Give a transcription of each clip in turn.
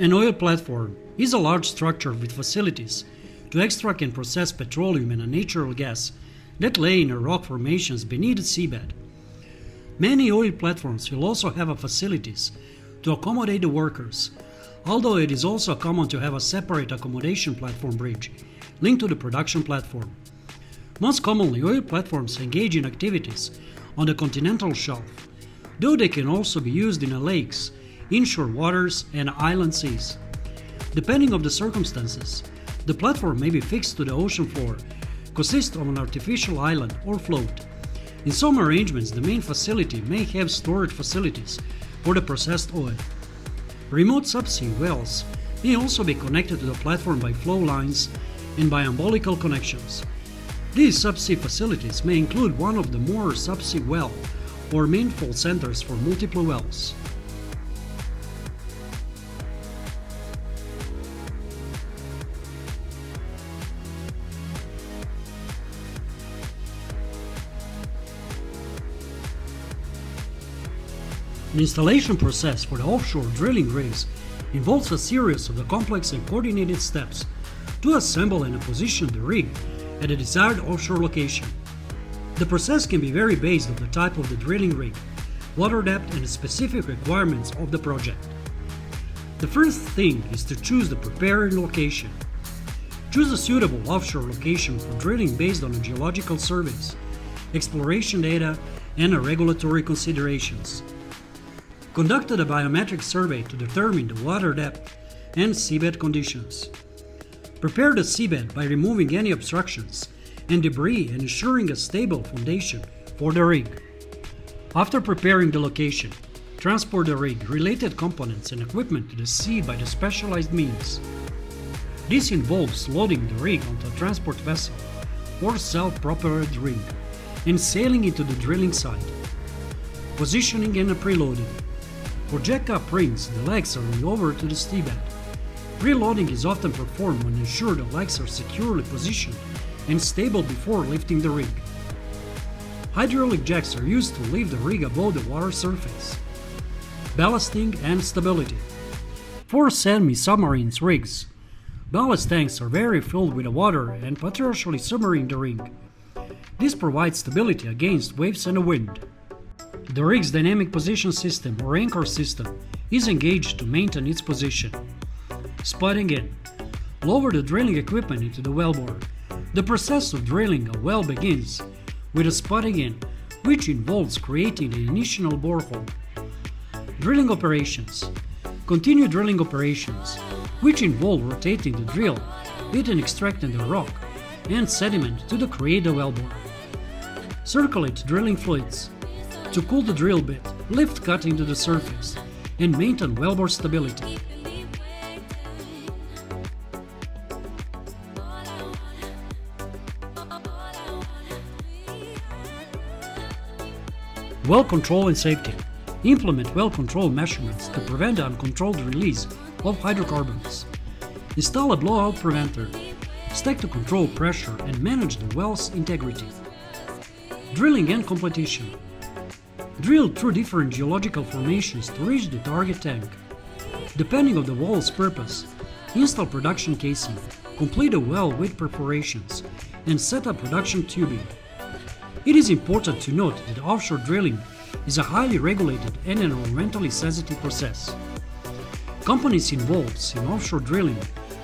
An oil platform is a large structure with facilities to extract and process petroleum and natural gas that lay in rock formations beneath the seabed. Many oil platforms will also have a facilities to accommodate the workers, although it is also common to have a separate accommodation platform bridge linked to the production platform. Most commonly, oil platforms engage in activities on the continental shelf, though they can also be used in the lakes, inshore waters, and island seas. Depending on the circumstances, the platform may be fixed to the ocean floor, consist of an artificial island, or float. In some arrangements, the main facility may have storage facilities for the processed oil. Remote subsea wells may also be connected to the platform by flow lines and by umbilical connections. These subsea facilities may include one of the more subsea well or manifold centers for multiple wells. The installation process for the offshore drilling rigs involves a series of the complex and coordinated steps to assemble and position the rig at a desired offshore location. The process can be very based on the type of the drilling rig, water depth, and the specific requirements of the project. The first thing is to choose the prepared location. Choose a suitable offshore location for drilling based on geological surveys, exploration data, and regulatory considerations. Conducted a bathymetric survey to determine the water depth and seabed conditions. Prepare the seabed by removing any obstructions and debris and ensuring a stable foundation for the rig. After preparing the location, transport the rig, related components, and equipment to the sea by the specialized means. This involves loading the rig onto a transport vessel or self-propelled rig and sailing into the drilling site. Positioning and preloading. For jack-up rigs, the legs are lowered to the seabed. Preloading is often performed when ensure the legs are securely positioned and stable before lifting the rig. Hydraulic jacks are used to lift the rig above the water surface. Ballasting and stability. For semi-submarines rigs, ballast tanks are very filled with water and partially submerging the rig. This provides stability against waves and wind. The rig's dynamic position system or anchor system is engaged to maintain its position. Spudding in. Lower the drilling equipment into the wellbore. The process of drilling a well begins with a spudding in, which involves creating the initial borehole. Drilling operations. Continue drilling operations, which involve rotating the drill, bit and extracting the rock and sediment to the create the wellbore. Circulate drilling fluids. To cool the drill bit, lift cutting to the surface and maintain wellbore stability. Well control and safety. Implement well control measurements to prevent uncontrolled release of hydrocarbons. Install a blowout preventer. Stack to control pressure and manage the well's integrity. Drilling and completion. Drill through different geological formations to reach the target tank. Depending on the well's purpose, install production casing, complete a well with perforations, and set up production tubing. It is important to note that offshore drilling is a highly regulated and environmentally sensitive process. Companies involved in offshore drilling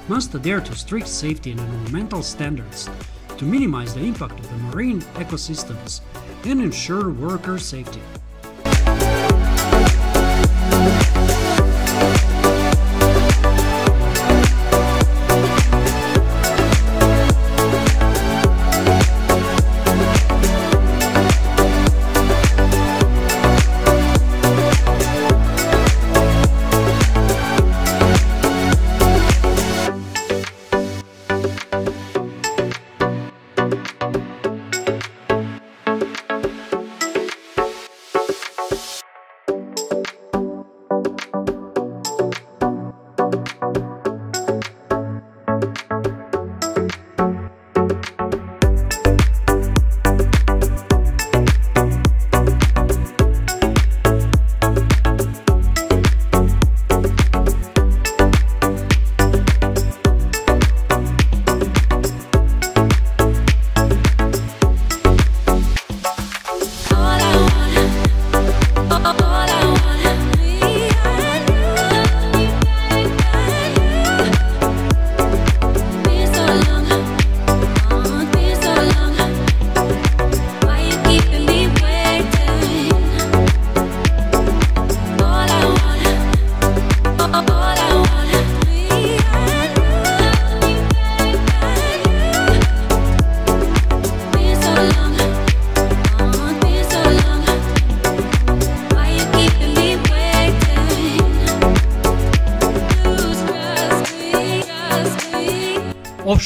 must adhere to strict safety and environmental standards to minimize the impact of the marine ecosystems and ensure worker safety.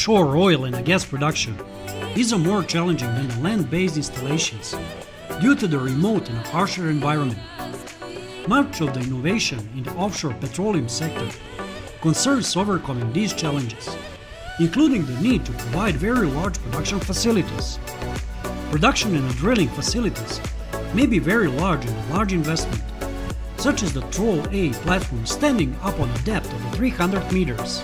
Offshore oil and gas production is more challenging than the land-based installations due to the remote and harsher environment. Much of the innovation in the offshore petroleum sector concerns overcoming these challenges, including the need to provide very large production facilities. Production and drilling facilities may be very large and a large investment, such as the Troll A platform standing up on a depth of 300 meters.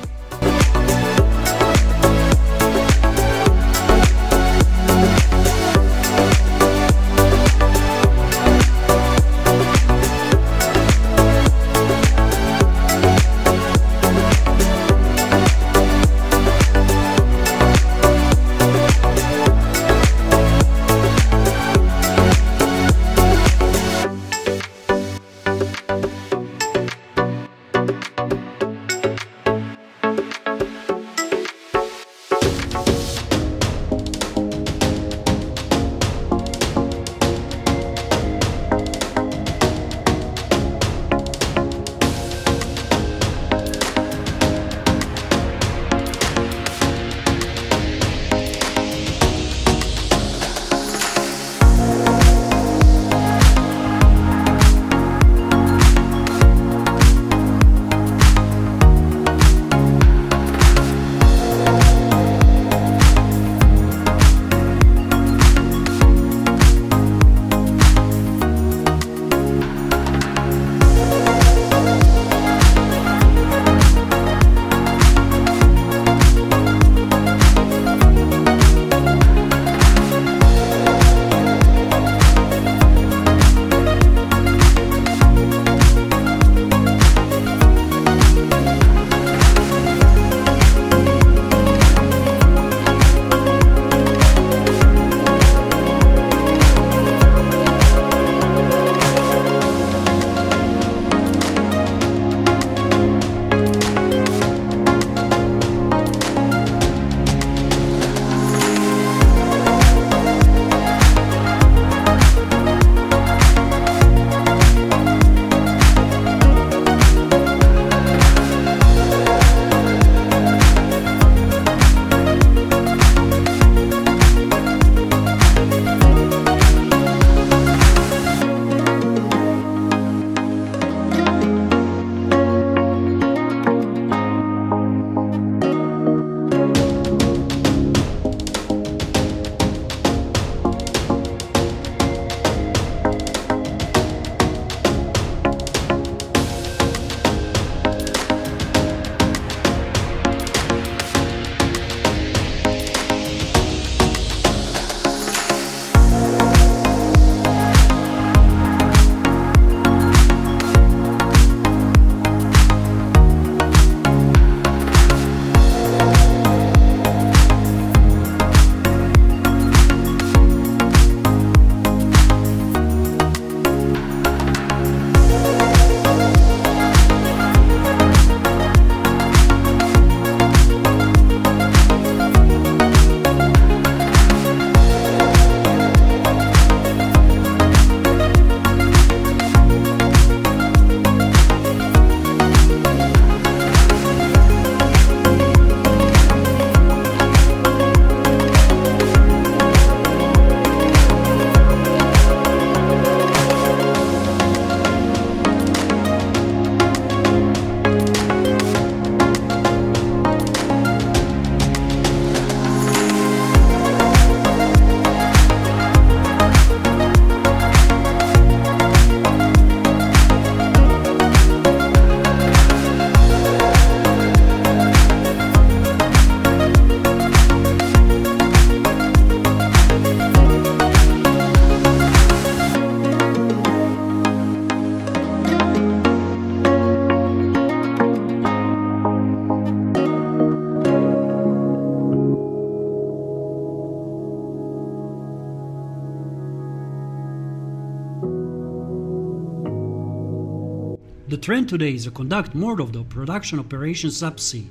The trend today is to conduct more of the production operations subsea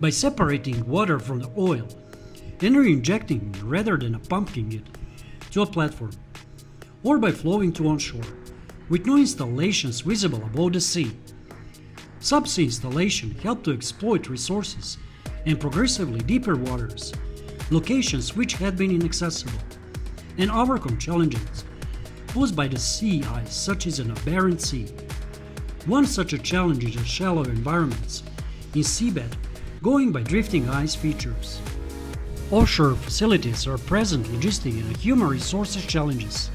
by separating water from the oil and re-injecting rather than pumping it to a platform, or by flowing to onshore with no installations visible above the sea. Subsea installation help to exploit resources and progressively deeper waters, locations which had been inaccessible, and overcome challenges posed by the sea ice, such as in a Barents Sea. One such a challenge is the shallow environments in seabed gouging by drifting ice features. Offshore facilities are present logistic and human resources challenges.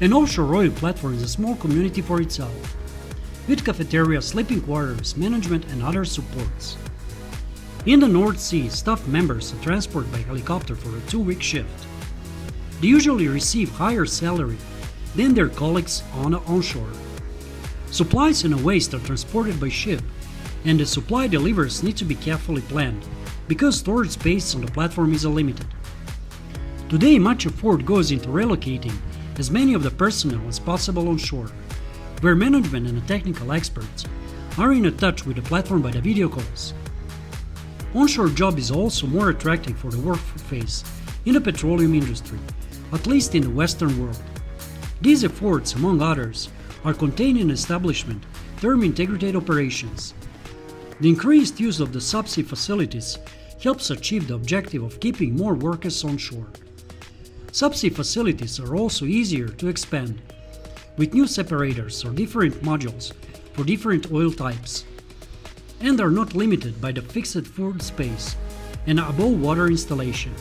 An offshore oil platform is a small community for itself, with cafeteria, sleeping quarters, management, and other supports. In the North Sea, staff members are transported by helicopter for a two week shift. They usually receive higher salary than their colleagues on the onshore. Supplies and waste are transported by ship, and the supply deliveries need to be carefully planned because storage space on the platform is limited. Today, much effort goes into relocating as many of the personnel as possible on shore, where management and technical experts are in touch with the platform by the video calls. Onshore job is also more attractive for the workforce in the petroleum industry, at least in the Western world. These efforts, among others, are contained in establishment term integrated operations. The increased use of the subsea facilities helps achieve the objective of keeping more workers on shore. Subsea facilities are also easier to expand, with new separators or different modules for different oil types, and are not limited by the fixed floor space and above water installation.